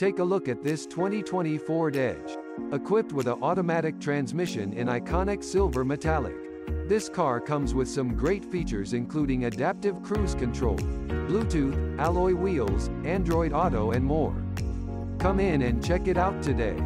Take a look at this 2020 Ford Edge. Equipped with an automatic transmission in iconic silver metallic. This car comes with some great features including adaptive cruise control, Bluetooth, alloy wheels, Android Auto and more. Come in and check it out today.